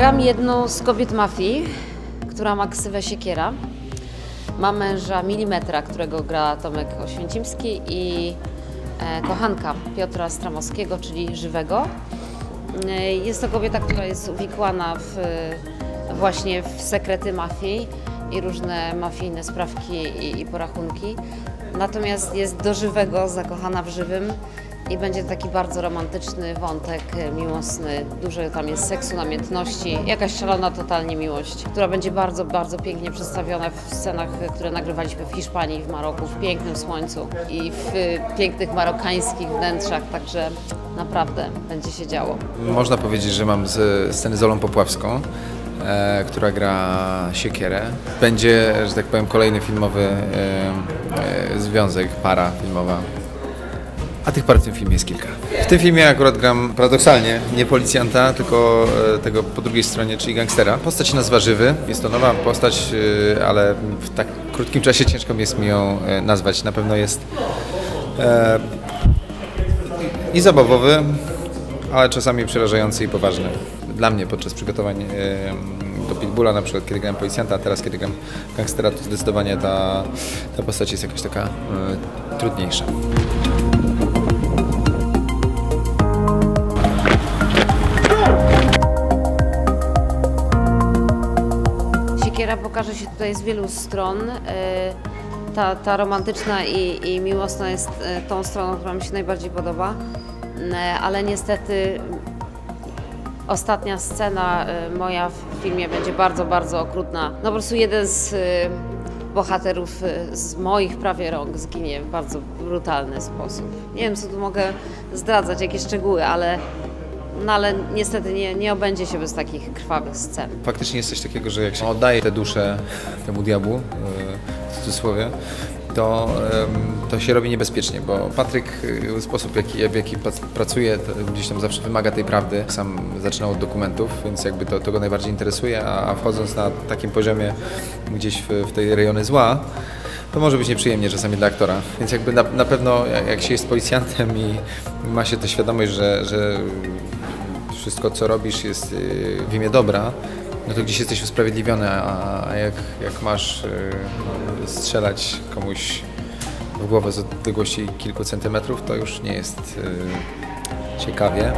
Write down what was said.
jedną z kobiet mafii, która ma ksywę Siekiera. Ma męża Milimetra, którego gra Tomek Oświęcimski i e, kochanka Piotra Stramowskiego, czyli żywego. E, Jest to kobieta, która jest uwikłana w, właśnie w sekrety mafii i różne mafijne sprawki i, i porachunki. Natomiast jest do żywego zakochana w żywym i będzie taki bardzo romantyczny wątek e, miłosny. Dużo tam jest seksu, namiętności, jakaś szalona totalnie miłość, która będzie bardzo, bardzo pięknie przedstawiona w scenach, e, które nagrywaliśmy w Hiszpanii, w Maroku, w pięknym słońcu i w e, pięknych marokańskich wnętrzach, także naprawdę będzie się działo. Można powiedzieć, że mam z sceny z Olą Popławską, e, która gra Siekierę. Będzie, że tak powiem, kolejny filmowy e, e, związek, para filmowa. A tych par w tym filmie jest kilka. W tym filmie akurat gram paradoksalnie nie policjanta, tylko e, tego po drugiej stronie, czyli gangstera. Postać się nazywa Żywy. Jest to nowa postać, e, ale w tak krótkim czasie ciężko jest mi ją e, nazwać. Na pewno jest e, i zabawowy, ale czasami przerażający i poważny. Dla mnie podczas przygotowań do Pitbulla, na przykład kiedy grałem policjanta, a teraz kiedy gram gangstera, to zdecydowanie ta, ta postać jest jakaś taka e, trudniejsza. Siekiera pokaże się tutaj z wielu stron. E, Ta, ta romantyczna i, i miłosna jest e, tą stroną, która mi się najbardziej podoba, E, ale niestety ostatnia scena moja w filmie będzie bardzo, bardzo okrutna. No po prostu jeden z bohaterów z moich prawie rąk zginie w bardzo brutalny sposób. Nie wiem, co tu mogę zdradzać, jakie szczegóły, ale, no, ale niestety nie, nie obędzie się bez takich krwawych scen. Faktycznie jest coś takiego, że jak się oddaje tę duszę temu diabłu, e, w cudzysłowie, to, to się robi niebezpiecznie, bo Patryk, e, sposób w jaki, w jaki prac- pracuje, gdzieś tam zawsze wymaga tej prawdy. Sam zaczynał od dokumentów, więc jakby to, to go najbardziej interesuje, a, a wchodząc na takim poziomie gdzieś w, w tej rejony zła, to może być nieprzyjemnie czasami dla aktora. Więc jakby na, na pewno jak jak się jest policjantem i ma się tę świadomość, że, że wszystko co robisz jest y, w imię dobra, no to gdzieś jesteś usprawiedliwiony, a, jak, jak masz y, strzelać komuś w głowę z odległości kilku centymetrów, to już nie jest y, ciekawie.